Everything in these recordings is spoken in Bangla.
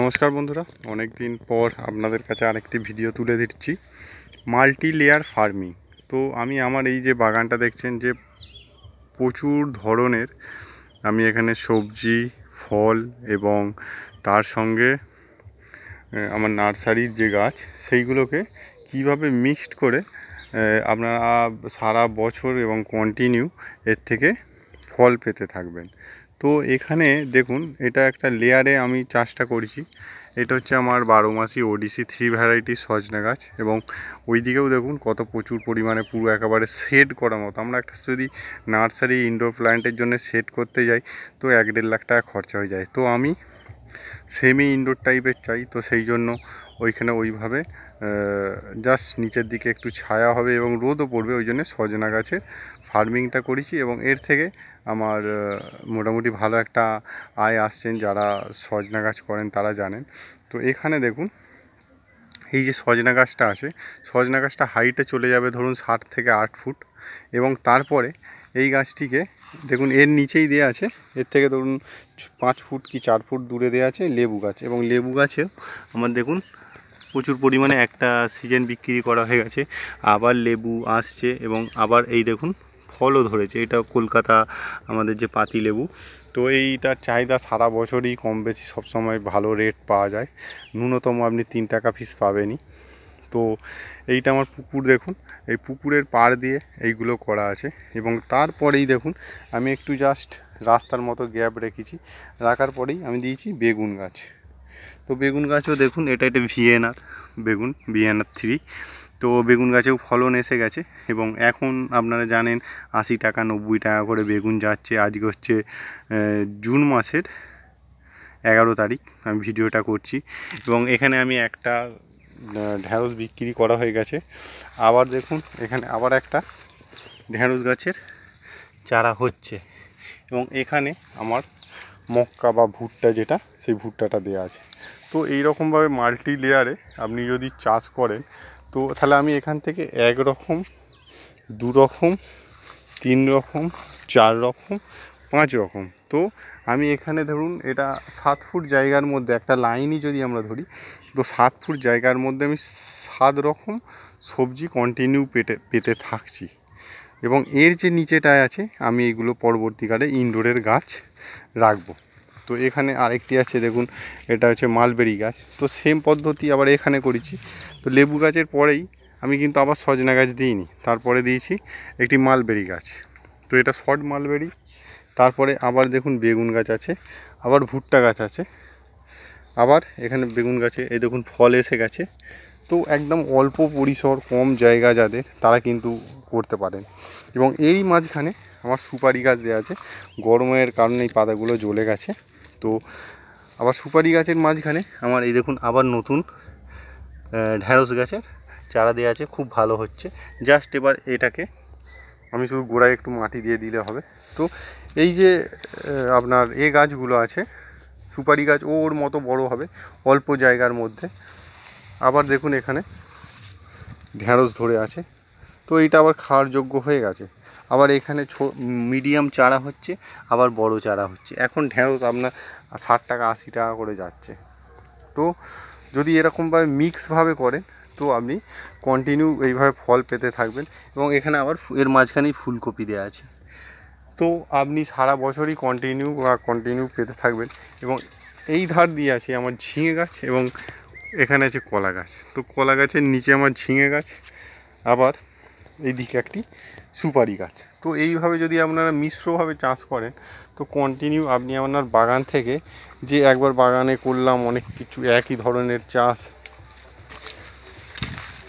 নমস্কার বন্ধুরা অনেক দিন পর আপনাদের কাছে আরেকটি ভিডিও তুলে দিচ্ছি মাল্টি লেয়ার ফার্মিং তো আমি আমার এই যে বাগানটা দেখছেন যে প্রচুর ধরনের আমি এখানে সবজি, ফল এবং তার সঙ্গে আমার নার্সারির যে গাছ, সেইগুলোকে কীভাবে মিক্সড করে আপনারা সারা বছর এবং কন্টিনিউ এর থেকে ফল পেতে থাকবেন। তো এখানে দেখুন, এটা একটা লেয়ারে আমি চাষটা করেছি। এটা হচ্ছে আমার বারো মাসি ওডিসি থ্রি ভ্যারাইটির সজনা গাছ এবং ওই দিকেও দেখুন কত প্রচুর পরিমাণে পুরো একেবারে সেট করার মতো। আমরা একটা যদি নার্সারি ইনডোর প্ল্যান্টের জন্য সেট করতে যাই, তো এক দেড় লাখ টাকা খরচা হয়ে যায়। তো আমি সেমি ইনডোর টাইপের চাই, তো সেই জন্য ওইখানে ওইভাবে জাস্ট নিচের দিকে একটু ছায়া হবে এবং রোদও পড়বে, ওই জন্য সজনা গাছের ফার্মিংটা করেছি এবং এর থেকে আমার মোটামুটি ভালো একটা আয় আসছেন যারা সজনা গাছ করেন তারা জানেন। তো এখানে দেখুন, এই যে সজনা গাছটা আছে, সজনা গাছটা হাইটে চলে যাবে ধরুন ষাট থেকে আট ফুট এবং তারপরে এই গাছটিকে দেখুন এর নিচেই দেওয়া আছে, এর থেকে ধরুন পাঁচ ফুট কি চার ফুট দূরে দেওয়া আছে লেবু গাছ এবং লেবু গাছেও আমার দেখুন প্রচুর পরিমাণে একটা সিজন বিক্রি করা হয়ে গেছে। আবার লেবু আসছে এবং আবার এই দেখুন ফলও ধরেছে। এটা কলকাতা আমাদের যে পাতি লেবু তো এইটার চাহিদা সারা বছরই কম বেশি সবসময় ভালো রেট পাওয়া যায়। ন্যূনতম আপনি তিন টাকা পিস পাবেনই। তো এইটা আমার পুকুর দেখুন। এই পুকুরের পাড় দিয়ে এইগুলো করা আছে। এবং তারপরেই দেখুন, আমি একটু জাস্ট রাস্তার মতো গ্যাপ রেখেছি। রাখার পরেই আমি দিয়েছি বেগুন গাছ। তো বেগুন গাছও দেখুন, এটা এটা ভিএনআর। বেগুন, ভিএনআর থ্রি তো বেগুন গাছেও ফলন এসে গেছে এবং এখন আপনারা জানেন আশি টাকা, নব্বই টাকা করে বেগুন যাচ্ছে। আজকে হচ্ছে জুন মাসের এগারো তারিখ আমি ভিডিওটা করছি এবং এখানে আমি একটা ঢ্যাঁড়স বিক্রি করা হয়ে গেছে। আবার দেখুন, এখানে আবার একটা ঢ্যাঁড়স গাছের চারা হচ্ছে এবং এখানে আমার মক্কা বা ভুট্টা যেটা, সেই ভুট্টাটা দেওয়া আছে। তো এই রকমভাবে মাল্টি লেয়ারে আপনি যদি চাষ করেন তো তাহলে আমি এখান থেকে এক রকম, দু রকম, তিন রকম, চার রকম, পাঁচ রকম। তো আমি এখানে ধরুন এটা সাত ফুট জায়গার মধ্যে, একটা লাইনই যদি আমরা ধরি, তো সাত ফুট জায়গার মধ্যে আমি সাত রকম সবজি কন্টিনিউ পেতে পেতে থাকছি। এবং এর যে নিচেটায় আছে, আমি এগুলো পরবর্তীকালে ইনডোরের গাছ রাখব। তো এখানে আরেকটি আছে, দেখুন, এটা হচ্ছে মালবেরি গাছ। তো সেম পদ্ধতি আবার এখানে করেছি। তো লেবু গাছের পরেই আমি কিন্তু আবার সজনা গাছ দিইনি। তারপরে দিয়েছি একটি মালবেরি গাছ। তো এটা শর্ট মালবেরি। তারপরে আবার দেখুন বেগুন গাছ আছে, আবার ভুট্টা গাছ আছে, আবার এখানে বেগুন গাছে, এই দেখুন ফল এসে গেছে। তো একদম অল্প পরিসর, কম জায়গা যাদের, তারা কিন্তু করতে পারেন। এবং এই মাঝখানে আমার সুপারি গাছ দেওয়া আছে। গরমের কারণে এই পাতাগুলো জ্বলে গেছে। তো আবার সুপারি গাছের মাঝখানে আমার এই দেখুন আবার নতুন ঢ্যাঁড়স গাছের চারা দেওয়া আছে, খুব ভালো হচ্ছে। জাস্ট এবার এটাকে আমি শুধু গোড়ায় একটু মাটি দিয়ে দিলে হবে। তো এই যে আপনার এ গাছগুলো আছে, সুপারি গাছ ওর মতো বড় হবে, অল্প জায়গার মধ্যে। আবার দেখুন এখানে ঢ্যাঁড়স ধরে আছে। তো এইটা আবার খাওয়ার যোগ্য হয়ে গেছে। আবার এখানে মিডিয়াম চারা হচ্ছে, আবার বড় চারা হচ্ছে। এখন ঢ্যাঁড়স আপনার ষাট টাকা, আশি টাকা করে যাচ্ছে। তো যদি এরকমভাবে মিক্সভাবে করেন, তো আপনি কন্টিনিউ এইভাবে ফল পেতে থাকবেন এবং এখানে আবার এর মাঝখানেই ফুলকপি দেওয়া আছে। তো আপনি সারা বছরই কন্টিনিউ কন্টিনিউ পেতে থাকবেন এবং এই ধার দিয়ে আছে আমার ঝিঙে গাছ এবং এখানে আছে কলা গাছ। তো কলা গাছের নিচে আমার ঝিঙে গাছ, আবার এইদিকে একটি সুপারি গাছ। তো এইভাবে যদি আপনারা মিশ্রভাবে চাষ করেন, তো কন্টিনিউ আপনি আপনার বাগান থেকে যে একবার বাগানে করলাম, অনেক কিছু একই ধরনের চাষ।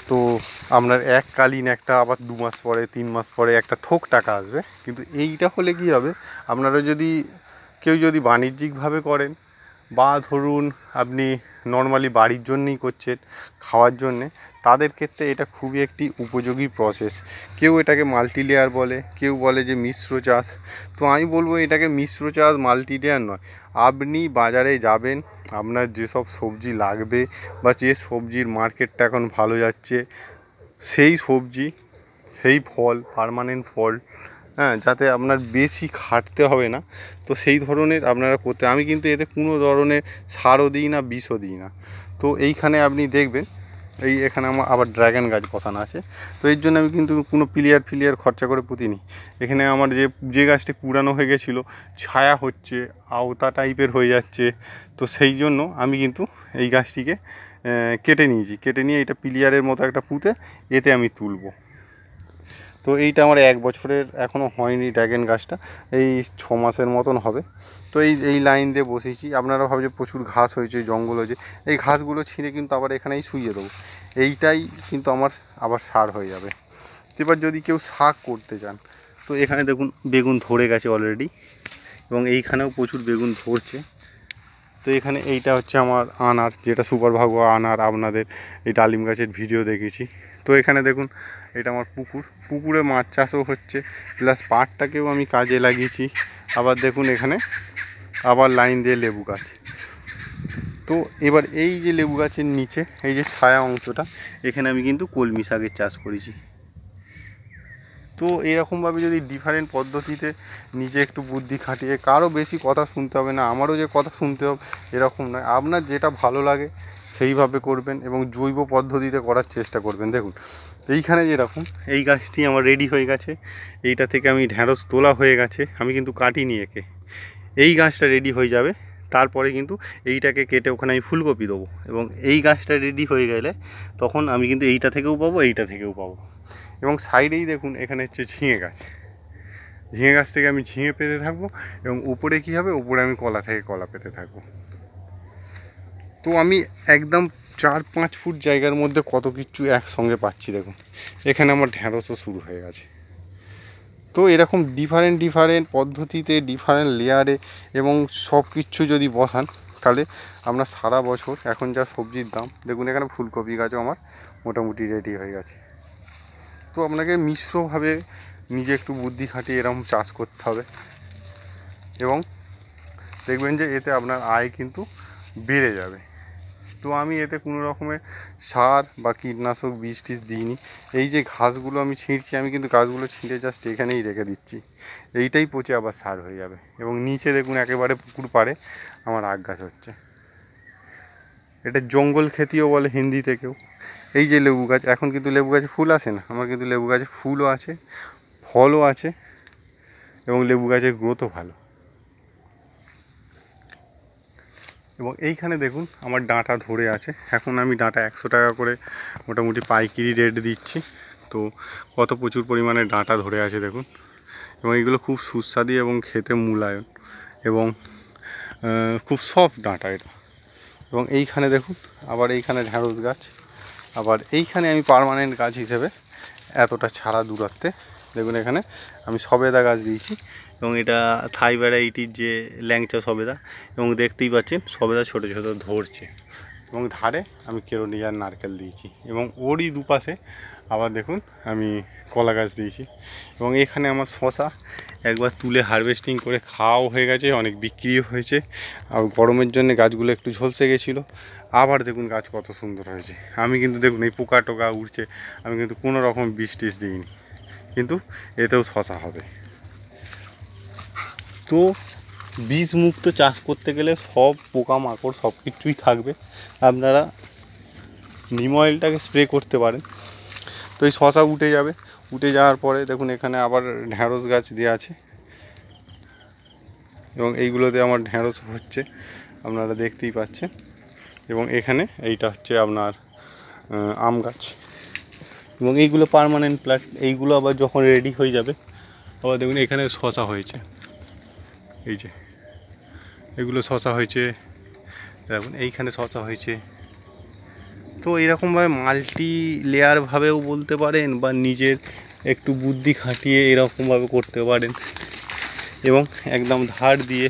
তো আপনার এককালীন একটা, আবার দু মাস পরে, তিন মাস পরে একটা থোক টাকা আসবে। কিন্তু এইটা হলে কি হবে? আপনারা যদি, কেউ যদি বাণিজ্যিকভাবে করেন বা ধরুন আপনি নর্মালি বাড়ির জন্যই করছেন, খাওয়ার জন্যে, তাদের ক্ষেত্রে এটা খুবই একটি উপযোগী প্রসেস কেউ এটাকে মাল্টি লেয়ার বলে, কেউ বলে যে মিশ্র চাষ। তো আমি বলব এটাকে মিশ্র চাষ মাল্টি লেয়ার নয়। আপনি বাজারে যাবেন, আপনার যেসব সবজি লাগবে বা যে সবজির মার্কেটটা এখন ভালো যাচ্ছে, সেই সবজি, সেই ফল পার্মানেন্ট ফল হ্যাঁ যাতে আপনার বেশি খাটতে হবে না। তো সেই ধরনের আপনারা করতে আমি কিন্তু এতে কোনো ধরনের সারও দিই না, বিষও দিই না। তো এইখানে আপনি দেখবেন, এই এখানে আমার আবার ড্রাগন গাছ বসানো আছে। তো এর জন্য আমি কিন্তু কোনো পিলিয়ার ফিলিয়ার খরচা করে পুঁতিনি। এখানে আমার যে যে গাছটি পুরানো হয়ে গেছিল, ছায়া হচ্ছে, আওতা টাইপের হয়ে যাচ্ছে। তো সেই জন্য আমি কিন্তু এই গাছটিকে কেটে নিয়েছি। কেটে নিয়ে এটা পিলিয়ারের মতো একটা পুঁতে এতে আমি তুলবো। তো এইটা আমার এক বছরের এখনও হয়নি ড্র্যাগন গাছটা। এই ছ মাসের মতন হবে। তো এই এই লাইন দিয়ে বসেছি। আপনারা ভাবছে প্রচুর ঘাস হয়েছে জঙ্গল হয়েছে। এই ঘাসগুলো ছিঁড়ে কিন্তু আবার এখানেই শুইয়ে দেবো। এইটাই কিন্তু আমার আবার সার হয়ে যাবে। এবার যদি কেউ শাক করতে চান, তো এখানে দেখুন বেগুন ধরে গেছে অলরেডি এবং এইখানেও প্রচুর বেগুন ধরছে। তো এখানে এইটা হচ্ছে আমার আনার, যেটা সুপার ভাগো আনার আপনাদের এই ডালিম গাছের ভিডিও দেখেছি। তো এখানে দেখুন, এটা আমার পুকুর। পুকুরে মাছ চাষও হচ্ছে প্লাস পাটটাকেও আমি কাজে লাগিয়েছি। আবার দেখুন এখানে আবার লাইন দিয়ে লেবু গাছ। তো এবার এই যে লেবু গাছের নিচে, এই যে ছায়া অংশটা, এখানে আমি কিন্তু কলমি শাকের চাষ করেছি। তো এরকমভাবে যদি ডিফারেন্ট পদ্ধতিতে নিজে একটু বুদ্ধি খাটিয়ে, কারও বেশি কথা শুনতে হবে না, আমারও যে কথা শুনতে হবে এরকম নয়। আপনার যেটা ভালো লাগে সেইভাবে করবেন এবং জৈব পদ্ধতিতে করার চেষ্টা করবেন। দেখুন, এইখানে যেরকম এই গাছটি আমার রেডি হয়ে গেছে। এইটা থেকে আমি ঢ্যাঁড়স তোলা হয়ে গেছে, আমি কিন্তু কাটিনি একে। এই গাছটা রেডি হয়ে যাবে, তারপরে কিন্তু এইটাকে কেটে ওখানে আমি ফুলকপি দেবো। এবং এই গাছটা রেডি হয়ে গেলে তখন আমি কিন্তু এইটা থেকেও পাবো, এইটা থেকেও পাবো। এবং সাইডেই দেখুন, এখানে হচ্ছে ঝিঙে গাছ। ঝিঙে গাছ থেকে আমি ঝিঙে পেতে থাকব এবং উপরে কী হবে? উপরে আমি কলা থেকে কলা পেতে থাকব। তো আমি একদম চার পাঁচ ফুট জায়গার মধ্যে কত কিছু একসঙ্গে পাচ্ছি, দেখুন। এখানে আমার ঢ্যাঁড়সও শুরু হয়ে গেছে। তো এরকম ডিফারেন্ট ডিফারেন্ট পদ্ধতিতে ডিফারেন্ট লেয়ারে এবং সব কিছু যদি বসান, তাহলে আপনার সারা বছর এখন যা সবজির দাম, দেখুন এখানে ফুলকপি গাছও আমার মোটামুটি রেডি হয়ে গেছে। তো আপনাকে মিশ্রভাবে নিজে একটু বুদ্ধি খাটিয়ে এরকম চাষ করতে হবে। এবং দেখবেন যে এতে আপনার আয় কিন্তু বেড়ে যাবে। তো আমি এতে কোনো রকমের সার বা কীটনাশক বীজ টিজ দিইনি। এই যে ঘাসগুলো আমি ছিঁড়ছি, আমি কিন্তু গাছগুলো ছিঁড়ে জাস্ট এখানেই রেখে দিচ্ছি। এইটাই পচে আবার সার হয়ে যাবে। এবং নিচে দেখুন একেবারে পুকুর পাড়ে আমার আখ গাছ হচ্ছে। এটা জঙ্গল খেতিও বলে হিন্দি থেকেও। এই যে লেবু গাছ, এখন কিন্তু লেবু গাছে ফুল আসে না। আমার কিন্তু লেবু গাছে ফুলও আছে, ফলও আছে, এবং লেবু গাছের গ্রোথও ভালো। এবং এইখানে দেখুন, আমার ডাঁটা ধরে আছে। এখন আমি ডাঁটা একশো টাকা করে মোটামুটি পাইকিরি রেট দিচ্ছি। তো কত প্রচুর পরিমাণে ডাঁটা ধরে আছে দেখুন। এবং এগুলো খুব সুস্বাদু এবং খেতে মূলায়ন এবং খুব সফট ডাঁটা এটা। এবং এইখানে দেখুন, আবার এইখানে ঢ্যাঁড়স গাছ। আবার এইখানে আমি পারমানেন্ট গাছ হিসেবে এতটা ছাড়া দূরত্বে। দেখুন এখানে আমি সবেদা গাছ দিয়েছি এবং এটা থাই ভ্যারাইটির যে ল্যাংচা সবেদা এবং দেখতেই পাচ্ছেন সবেদা ছোটো ছোটো ধরছে এবং ধারে আমি কেরোনিয়ার নারকেল দিয়েছি এবং ওরই দুপাশে আবার দেখুন আমি কলা গাছ দিয়েছি এবং এখানে আমার শশা একবার তুলে হারভেস্টিং করে খাওয়াও হয়ে গেছে, অনেক বিক্রিও হয়েছে। আর গরমের জন্য গাছগুলো একটু ঝলসে গেছিল। আবার দেখুন গাছ কত সুন্দর হয়েছে। আমি কিন্তু দেখুন এই পোকা টোকা উঠছে আমি কিন্তু কোনো রকম বিষ টিস দিইনি। কিন্তু এতেও শশা হবে। তো বীজ মুক্ত চাষ করতে গেলে সব পোকামাকড় সব কিছুই থাকবে। আপনারা নিম অয়েলটাকে স্প্রে করতে পারেন। তো এই শশা উঠে যাবে। উঠে যাওয়ার পরে দেখুন এখানে আবার ঢ্যাঁড়স গাছ দেওয়া আছে। এবং এইগুলোতে আমার ঢ্যাঁড়স হচ্ছে। আপনারা দেখতেই পাচ্ছেন। এবং এখানে এইটা হচ্ছে আপনার আম গাছ। এবং এইগুলো পারমানেন্ট প্লাট এইগুলো আবার যখন রেডি হয়ে যাবে, আবার দেখুন এখানে শশা হয়েছে। এই যে, এগুলো শশা হয়েছে। দেখুন, এইখানে শশা হয়েছে। তো এরকমভাবে মাল্টি লেয়ারভাবেও বলতে পারেন বা নিজের একটু বুদ্ধি খাটিয়ে এরকমভাবে করতে পারেন। এবং একদম ধার দিয়ে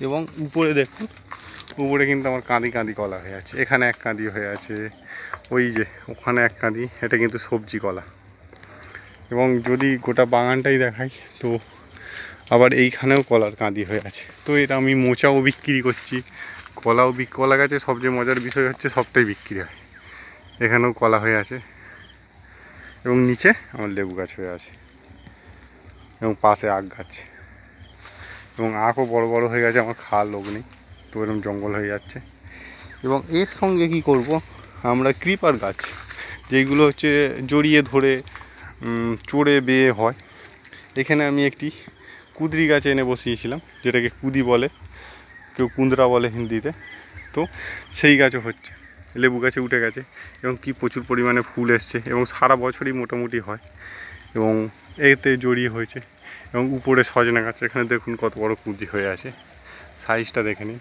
এবং উপরে দেখুন, উপরে কিন্তু আমার কাঁদি কাঁদি কলা হয়ে আছে। এখানে এক কাঁদি হয়ে আছে, ওই যে ওখানে এক কাঁদি, এটা কিন্তু সবজি কলা। এবং যদি গোটা বাগানটাই দেখাই, তো আবার এইখানেও কলার কাঁদি হয়ে আছে। তো এটা আমি মোচাও বিক্রি করছি। কলাও বিক, কলা গাছে সবচেয়ে মজার বিষয় হচ্ছে সবটাই বিক্রি হয়। এখানেও কলা হয়ে আছে। এবং নিচে আমার লেবু গাছ হয়ে আছে। এবং পাশে আখ গাছ। এবং আখও বড় বড় হয়ে গেছে, আমার খাওয়ার লোক নেই। তো এরকম জঙ্গল হয়ে যাচ্ছে। এবং এর সঙ্গে কি করব? আমরা ক্রিপার গাছ, যেগুলো হচ্ছে জড়িয়ে ধরে চড়ে বেয়ে হয়। এখানে আমি একটি কুদরি গাছ এনে বসিয়েছিলাম, যেটাকে কুদি বলে। কেউ কুন্দরা বলে হিন্দিতে। তো সেই গাছও হচ্ছে। লেবু গাছে উঠে গেছে। এবং কি প্রচুর পরিমাণে ফুল এসছে। এবং সারা বছরই মোটামুটি হয়। এবং এতে জড়িয়ে হয়েছে। এবং উপরে সজনা গাছ, এখানে দেখুন কত বড় কুঁজি হয়ে আছে। সাইজটা দেখে নিন।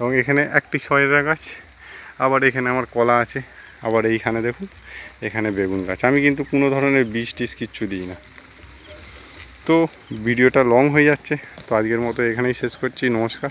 এবং এখানে একটি সজনা গাছ, আবার এখানে আমার কলা আছে, আবার এইখানে দেখুন, এখানে বেগুন গাছ। আমি কিন্তু কোনো ধরনের বীজ টিস কিচ্ছু দিই না। তো ভিডিওটা লং হয়ে যাচ্ছে। তো আজকের মতো এখানেই শেষ করছি। নমস্কার।